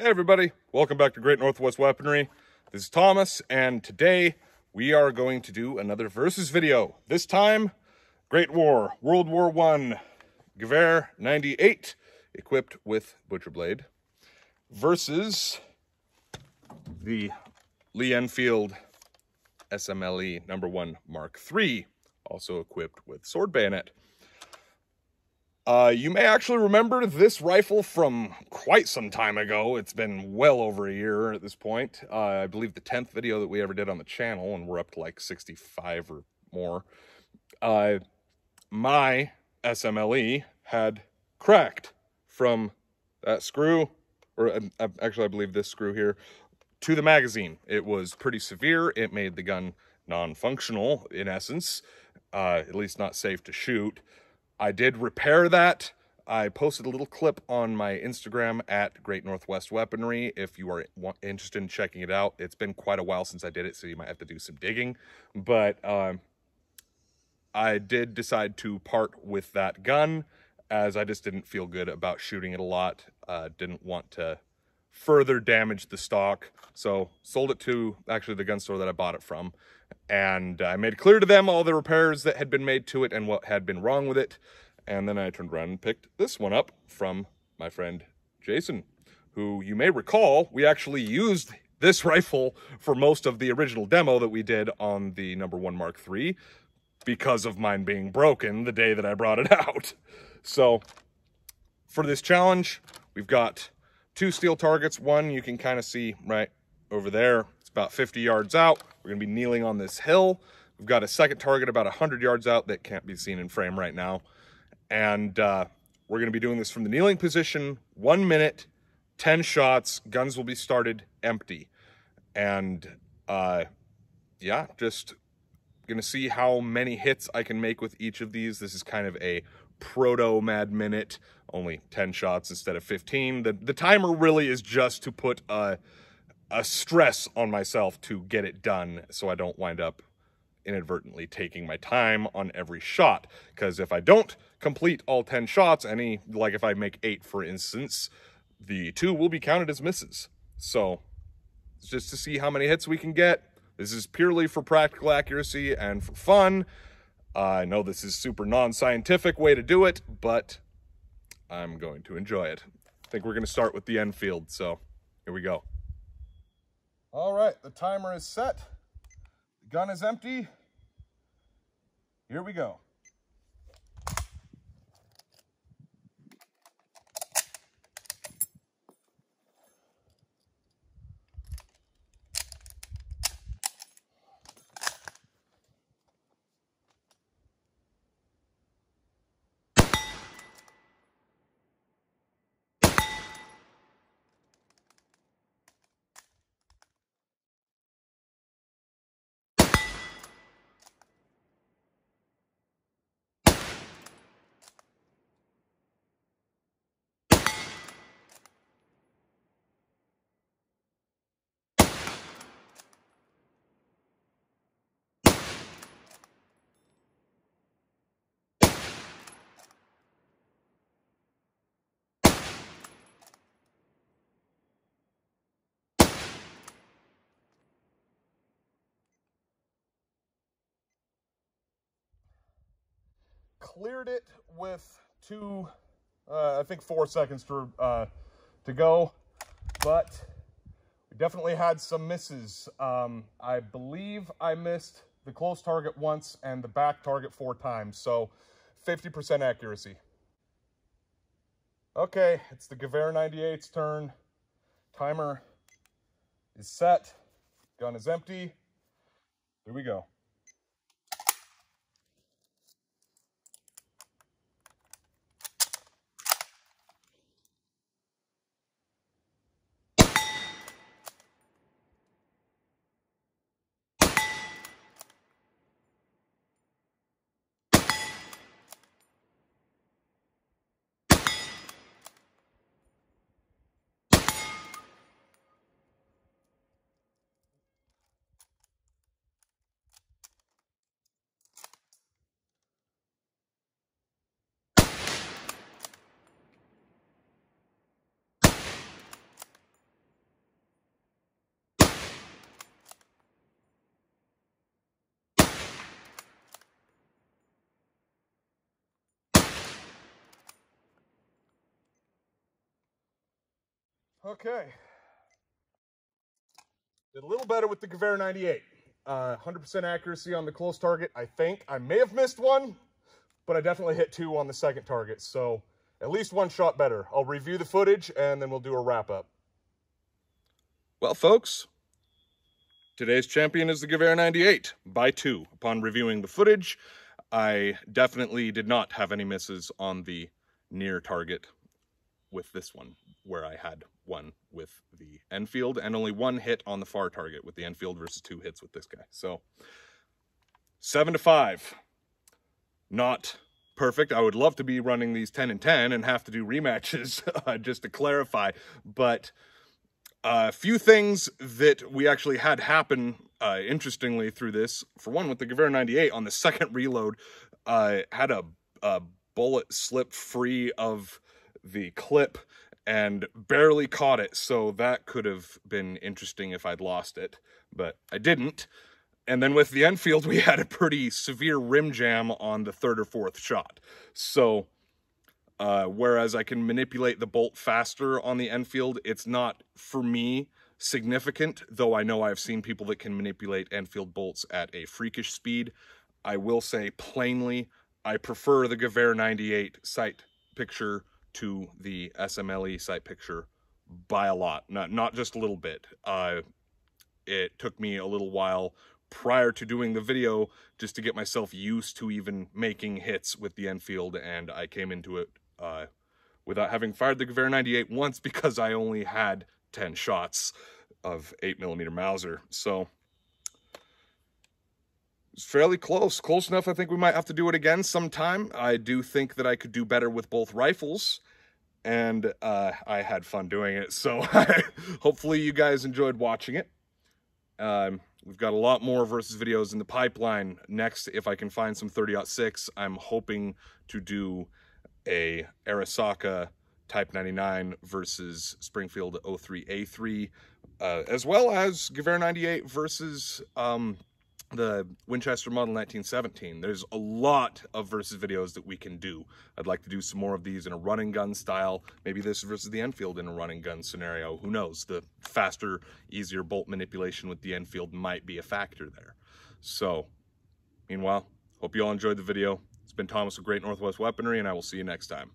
Hey everybody, welcome back to Great Northwest Weaponry. This is Thomas, and today we are going to do another versus video. This time, Great War, World War One, Gewehr 98, equipped with Butcher Blade, versus the Lee Enfield SMLE number one Mark III, also equipped with sword bayonet. Uh, you may actually remember this rifle from quite some time ago. It's been well over a year at this point. Uh, I believe the 10th video that we ever did on the channel, and we're up to like 65 or more. Uh, my SMLE had cracked from that screw, or uh, actually I believe this screw here, to the magazine. It was pretty severe. It made the gun non-functional in essence, uh, at least not safe to shoot. I did repair that. I posted a little clip on my Instagram at Great Northwest Weaponry if you are interested in checking it out. It's been quite a while since I did it, so you might have to do some digging. But um, I did decide to part with that gun as I just didn't feel good about shooting it a lot. Uh, didn't want to further damaged the stock. So sold it to actually the gun store that I bought it from and I made clear to them all the repairs that had been made to it and what had been wrong with it. And then I turned around and picked this one up from my friend Jason, who you may recall, we actually used this rifle for most of the original demo that we did on the number one Mark III because of mine being broken the day that I brought it out. So for this challenge, we've got two steel targets. One you can kind of see right over there it's about 50 yards out. We're gonna be kneeling on this hill. We've got a second target about 100 yards out that can't be seen in frame right now. And uh, we're gonna be doing this from the kneeling position, one minute, 10 shots, guns will be started empty. And uh, yeah, just gonna see how many hits I can make with each of these. This is kind of a proto mad minute, only 10 shots instead of 15. The, the timer really is just to put a, a stress on myself to get it done so I don't wind up inadvertently taking my time on every shot. Because if I don't complete all 10 shots, any, like if I make eight, for instance, the two will be counted as misses. So, just to see how many hits we can get. This is purely for practical accuracy and for fun. Uh, I know this is super non-scientific way to do it, but I'm going to enjoy it. I think we're going to start with the Enfield, so here we go. All right, the timer is set. The gun is empty. Here we go. Cleared it with two, uh, I think four seconds to, uh, to go, but we definitely had some misses. Um, I believe I missed the close target once and the back target four times, so 50% accuracy. Okay, it's the Gewehr 98's turn. Timer is set. Gun is empty. Here we go. Okay. Did a little better with the Gewehr 98. 100% uh, accuracy on the close target, I think. I may have missed one, but I definitely hit two on the second target. So at least one shot better. I'll review the footage and then we'll do a wrap up. Well, folks, today's champion is the Gewehr 98 by two. Upon reviewing the footage, I definitely did not have any misses on the near target with this one, where I had one with the Enfield and only one hit on the far target with the Enfield versus two hits with this guy. So seven to five, not perfect. I would love to be running these 10 and 10 and have to do rematches uh, just to clarify, but a uh, few things that we actually had happen uh, interestingly through this. For one, with the Gewehr 98 on the second reload, uh, had a, a bullet slip free of the clip and barely caught it. So that could have been interesting if I'd lost it, but I didn't. And then with the Enfield, we had a pretty severe rim jam on the third or fourth shot. So uh, whereas I can manipulate the bolt faster on the Enfield, it's not, for me, significant, though I know I've seen people that can manipulate Enfield bolts at a freakish speed. I will say plainly, I prefer the Gewehr 98 sight picture to the SMLE sight picture by a lot, not, not just a little bit. Uh, it took me a little while prior to doing the video just to get myself used to even making hits with the Enfield, and I came into it uh, without having fired the Gewehr 98 once because I only had 10 shots of 8mm Mauser. So fairly close. Close enough, I think we might have to do it again sometime. I do think that I could do better with both rifles and uh, I had fun doing it. So hopefully you guys enjoyed watching it. Um, we've got a lot more versus videos in the pipeline. Next, if I can find some 30-06, I'm hoping to do a Arisaka Type 99 versus Springfield 03A3, uh, as well as Gewehr 98 versus um, the Winchester Model 1917. There's a lot of versus videos that we can do. I'd like to do some more of these in a running gun style. Maybe this versus the Enfield in a running gun scenario. Who knows? The faster, easier bolt manipulation with the Enfield might be a factor there. So, meanwhile, hope you all enjoyed the video. It's been Thomas with Great Northwest Weaponry, and I will see you next time.